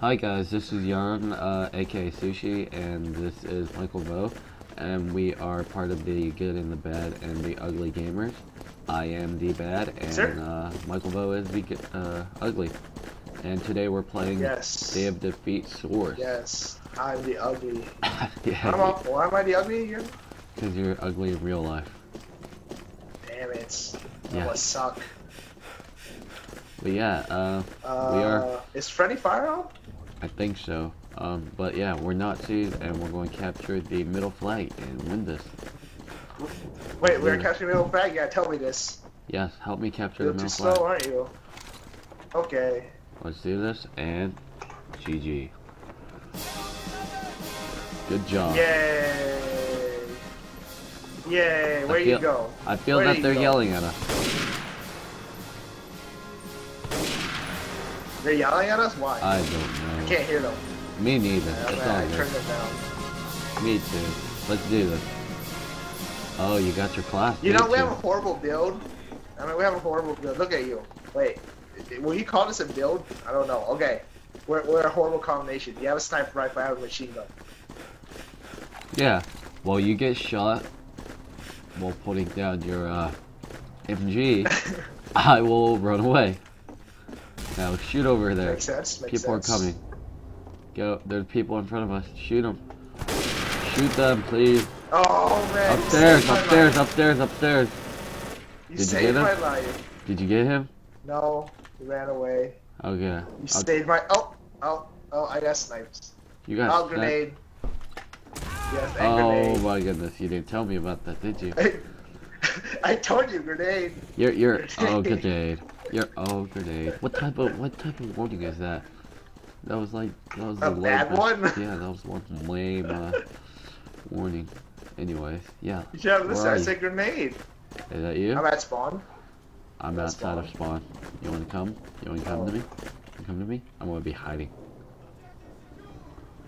Hi guys, this is Yarn, uh, aka Sushi, and this is Michael Vo, and we are part of the Good and the Bad and the Ugly Gamers. I am the bad, and uh, Michael Vo is the uh, ugly. And today we're playing Yes. Day of Defeat Source. Yes, I'm the ugly. yeah. I'm up. Why am I the ugly again? because you're ugly in real life. Damn it. I Yeah. must suck. But yeah, uh, Uh, We are- Is friendly fire on? I think so. Um, but yeah, we're Nazis, and we're going to capture the middle flag and win this. Wait, we're Yeah. the middle flag? Yeah, tell me this. Yes, help me capture You're the too middle slow, flag. aren't you? Okay. Let's do this, and GG. Good job. Yay! Yay! Where feel- you go? I feel Where that they're go? yelling at us. They're yelling at us? Why? I don't know. I can't hear them. Me neither. Yeah, It's all turned good. them down. Me too. Let's do this. Oh, you got your class. You know, we have a horrible build. I mean, we have a horrible build. Look at you. Wait, will you call this a build? I don't know. Okay, we're, we're a horrible combination. You have a sniper rifle, I have a machine gun. Yeah. Well, you get shot while putting down your uh, MG. I will run away. Now shoot over there. Makes sense. Makes People sense. are coming. Go. There's people in front of us. Shoot them. Shoot them, please. Oh man! Upstairs, upstairs, upstairs, upstairs. You Did you saved get him? my life. Did you get him? No, he ran away. Okay. You I'll- saved my. Oh, oh, oh! I got snipes. You got Oh, sniped? grenade. Yes, Oh grenade. my goodness, you didn't tell me about that, did you? I told you, grenade. You're you're oh grenade. You're oh grenade. What type of what type of warning is that? That was like that was A the bad one? Yeah, that was one lame uh, warning. Anyways, yeah. You should have listened. I said grenade. Is that you? I'm at spawn. I'm That's outside of spawn. You wanna come? You wanna come to Oh. me? You come to me? I'm gonna be hiding.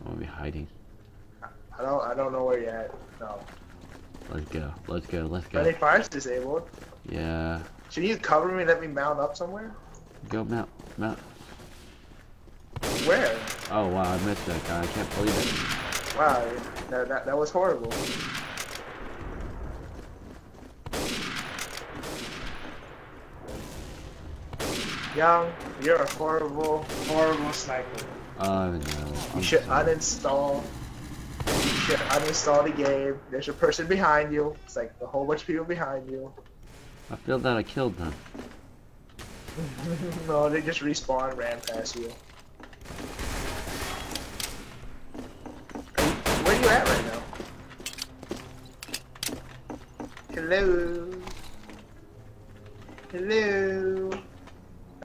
I'm gonna be hiding. I don't. I don't know where you're at. No. Let's go. Let's go. Let's go. Friendly fire's disabled. Yeah. Should you cover me? and Let me mount up somewhere. Go mount. Mount. Where? Oh wow, I missed that guy. I can't believe it. Wow, that, that, that was horrible. Young, you're a horrible, horrible sniper. Oh no. You I'm should sorry. uninstall. You should uninstall the game. There's a person behind you. It's like a whole bunch of people behind you. I feel that I killed them. no, they just respawn, ran past you. Where are you at right now? Hello. Hello.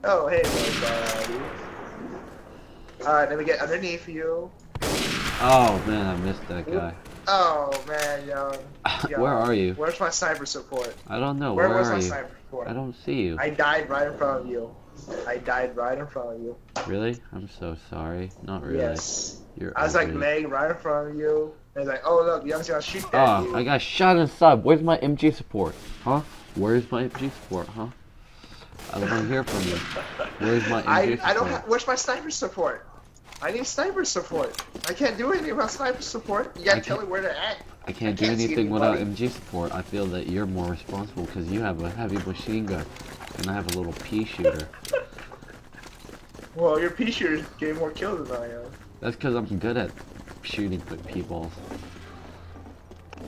Oh, hey, buddy. Alright, let me get underneath you. Oh man, I missed that guy. Oh, man, young. young. Where are you? Where's my sniper support? I don't know. Where, Where, was are my you? sniper support? I don't see you. I died right in front of you. I died right in front of you. Really? I'm so sorry. Not really. Yes. You're I was like laying right in front of you. And it's like, oh look, Young's gonna shoot ah, that Oh, you. I got shot inside. Where's my MG support? Huh? Where's my MG support? Huh? I don't want to hear from you. Where's my MG I, support? I don't have. Where's my sniper support? I need sniper support. I can't do anything without sniper support. You gotta tell me where they're at. I can't I do can't see anything without. MG support. I feel that you're more responsible because you have a heavy machine gun, and I have a little pea shooter. Well, your pea shooter's getting more kills than I am. That's because I'm good at shooting with people.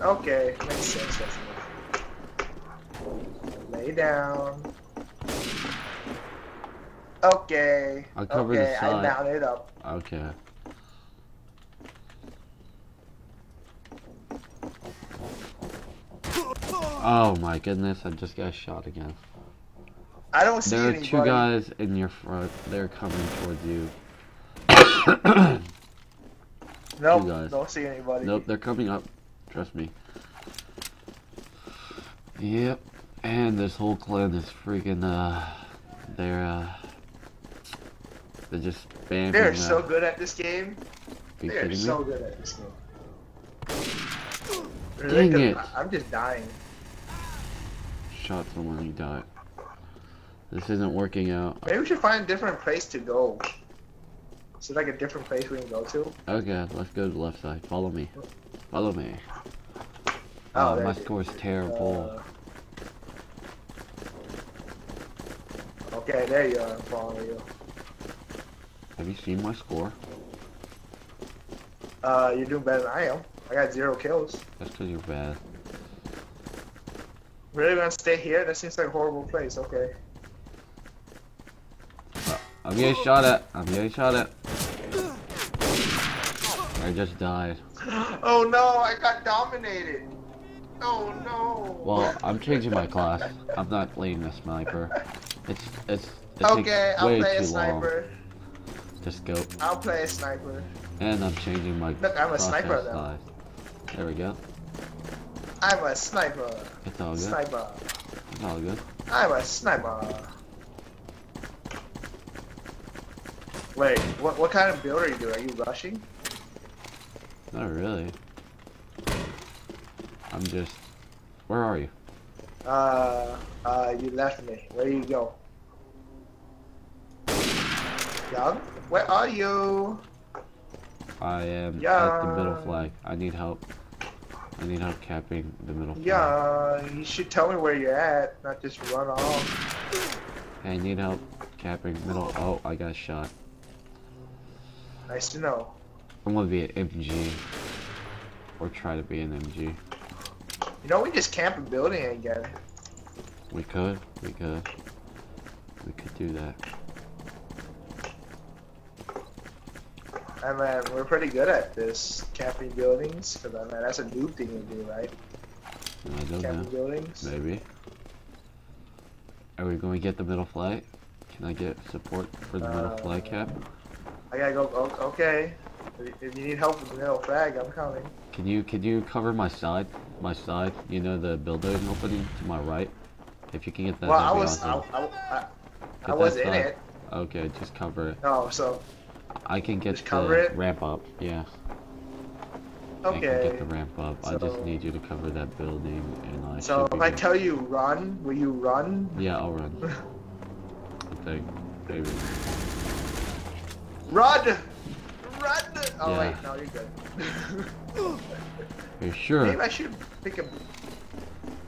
Okay, makes sense. Lay down. Okay. I'll cover the okay, I side. mounted up. Okay. Oh my goodness, I just got shot again. I don't see There are anybody. two guys in your front. They're coming towards you. Nope, don't see anybody. Nope, they're coming up. Trust me. Yep. And this whole clan is freaking, uh, they're, uh, they're just spamming. They're so good at this game. They're me? so good at this game. Dang 'cause it. I'm just dying. Shot someone, he died. This isn't working out. Maybe we should find a different place to go. Is it like a different place we can go to? Okay, let's go to the left side. Follow me. Follow me. Oh, Oh, my is. score's terrible. Uh, okay, there you are. I'm following you. Have you seen my score? Uh, you're doing better than I am. I got zero kills. That's because you're bad. Really gonna stay here? That seems like a horrible place. Okay. I'm getting shot at. I'm getting shot at. I just died. Oh no, I got dominated. Oh no. Well, I'm changing my class. I'm not playing the sniper. It's it's it okay, I'll play a too long sniper. scope. I'll play a sniper. And I'm changing my Look, I'm a sniper now. There we go. I'm a sniper. It's all good. Sniper. It's all good. I'm a sniper. Wait, what what kind of build are you doing? Are you rushing? Not really. I'm just. Where are you? Uh, uh, you left me. Where do you go? Young? Where are you? I am at Yeah. the middle flag. I need help. I need help capping the middle flag. Yeah, you should tell me where you're at, not just run off. I need help capping middle. Oh, I got shot. Nice to know. I'm gonna be an MG. Or try to be an MG. You know, we just camp a building again. We could. We could. We could do that. I mean, we're pretty good at this, camping buildings, because I mean, that's a new thing to do, right? I don't Camping know. buildings. Maybe. Are we going to get the middle flag? Can I get support for the middle Uh, flag cap? I gotta go, okay. If- you need help with the middle flag, I'm coming. Can you can you cover my side? My side? You know the building opening to my right? If you can get that, well, I was, I, awesome. I, I, I Get was in it. Okay, just cover it. No, so, I can get the it? ramp up. Yeah. I can okay. get the ramp up. I just need you to cover that building, and I So if I tell you run, will you run? Yeah, I'll run. okay. Maybe. Run! Run! Oh Yeah. wait, no, you're good. Are you sure? Maybe I should pick a.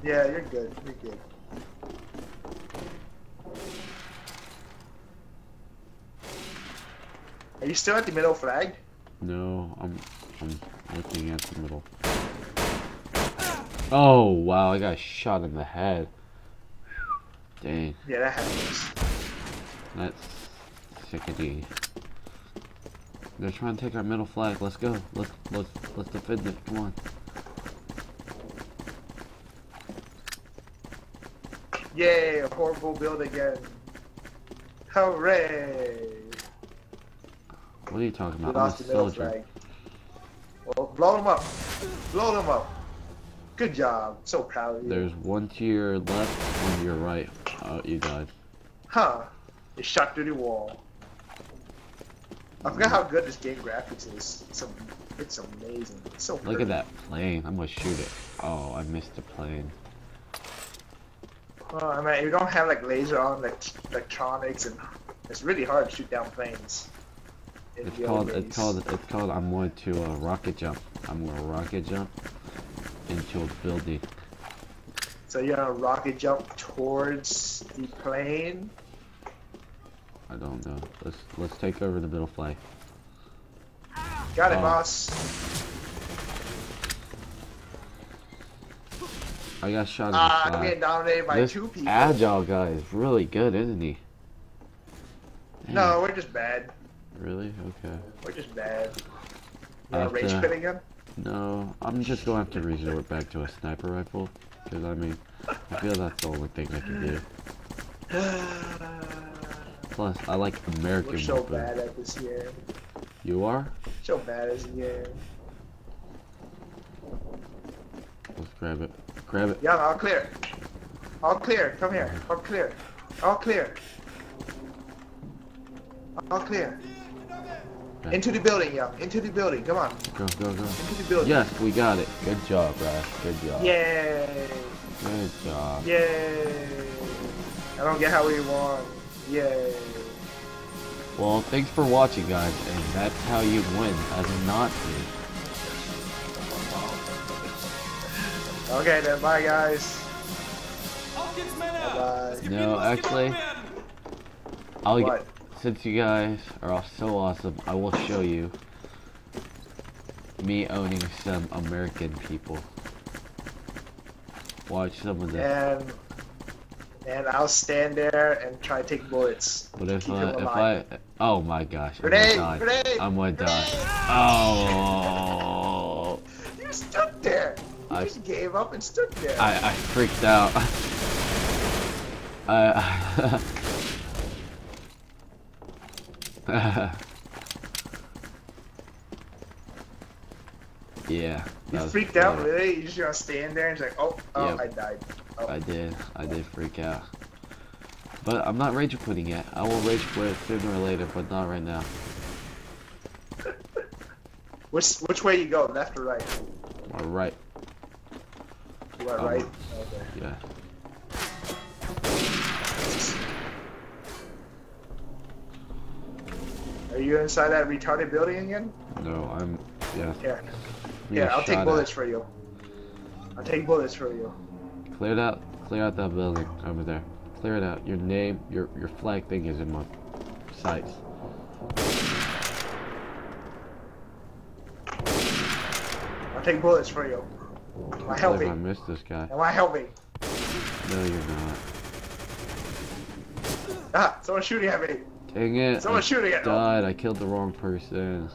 Yeah, you're good. You're good. Are you still at the middle flag? No, I'm I'm looking at the middle. Oh wow, I got shot in the head. Dang, Yeah, that happens. that's sickening. They're trying to take our middle flag. Let's go. Let's let's let's defend it. Come on. Yay, a horrible build again. Hooray! What are you talking about? I'm a lost the middle soldier. Well, blow them up. Blow them up. Good job. So proud of you. There's one to your left, one to your right. Oh, you died. Huh. It shot through the wall. I forgot how good this game graphics is. It's, it's amazing. It's so Look at that plane. I'm gonna shoot it. Oh, I missed the plane. Oh, I mean, you don't have like laser on like electronics, and it's really hard to shoot down planes. It's called. It's called. It's called. I'm going to uh, rocket jump. I'm gonna rocket jump into a building. So you're gonna rocket jump towards the plane. I don't know. Let's let's take over the middle flag. Got it, Oh. boss. I got shot in the Ah, I'm getting dominated by This two people. agile guy is really good, isn't he? Dang, No, we're just bad. Really? Okay. We're just bad. You wanna rage to- again? No, I'm just going to have to resort back to a sniper rifle. Because, I mean, I feel that's the only thing I can do. Plus, I like American We're so weapons. bad at this game. You are? So bad at this game. Let's grab it. Grab it. Young, all I'll clear. All clear. Come here. All clear. All clear. All clear. Okay. Into the building, Young. Into the building. Come on. Go, go, go. Into the building. Yes, we got it. Good job, Rash. Good job. Yay. Good job. Yay. I don't get how we won. Yay. Well, thanks for watching, guys, and that's how you win as a Nazi. Okay, then bye, guys. Bye. No, actually, I'll What? Since you guys are all so awesome, I will show you me owning some American people. Watch some of this. And and I'll stand there and try to take bullets. But if uh, if. I oh my gosh, I'm Grenade! gonna die. Grenade! I'm gonna die. Oh, You stood there. You I- just gave up and stood there. I I freaked out. I. yeah. you freaked out, really? You just gonna stand there and just like, oh, oh, Yep. I died. Oh. I did. I did freak out. But I'm not rage quitting yet. I will rage quit sooner or later, but not right now. Which which way you go, left or right? All right. You are Um, right. Okay. Yeah. Are you inside that retarded building again? No, I'm. Yeah. Yeah. Gonna I'll take bullets at- for you. I'll take bullets for you. Clear it out. Clear out that building over there. Clear it out. Your name, your your flag thing is in my sights. I'll take bullets for you. I Am I I helping? missed this guy. Am I helping? No, you're not. Ah, someone's shooting at me. Dang it! Someone's I shooting at died. I killed the wrong person.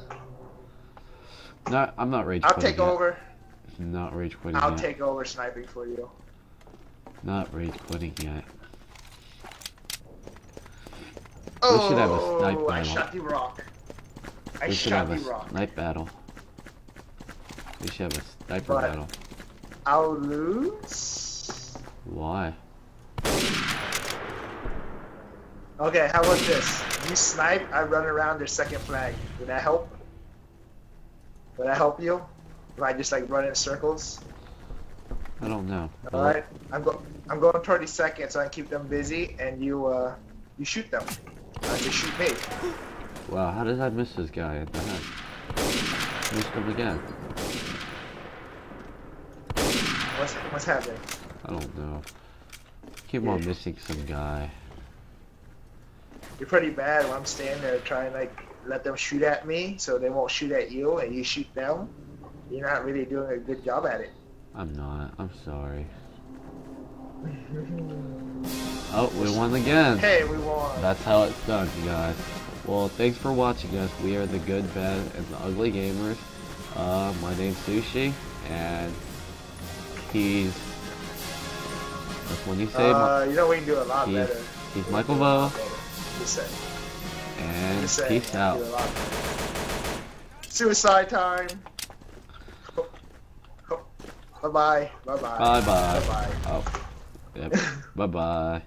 Not. I'm not rage I'll take yet. over. Not rage quitting I'll yet. take over sniping for you. Not rage quitting yet. Oh, should have a oh, snipe I shot the rock. I we should shot have the a rock. snipe battle. We should have a sniper But- battle. I'll lose. Why? Okay, how about this? You snipe, I run around their second flag. Would that help? Would that help you? If I just like run in circles? I don't know. Alright, I'm go I'm going toward the second so I can keep them busy and you uh you shoot them. Uh, they shoot me. Wow, how did I miss this guy in the head? Missed him again. What's what's happening? I don't know. Keep on missing some guy. You're pretty bad when I'm standing there trying to like let them shoot at me so they won't shoot at you and you shoot them. You're not really doing a good job at it. I'm not. I'm sorry. Oh, we won again. Hey, we won. That's how it's done, you guys. Well, thanks for watching us. We are the Good, Bad, and the Ugly Gamers. Uh, my name's Sushi, and he's... That's when you say, Uh, you know we can do a lot He's- better. he's Michael Vo, Just and Just peace out. Do a lot better. Suicide time. Bye bye. Bye bye. Bye-bye. Bye bye. Oh, yep. Bye-bye.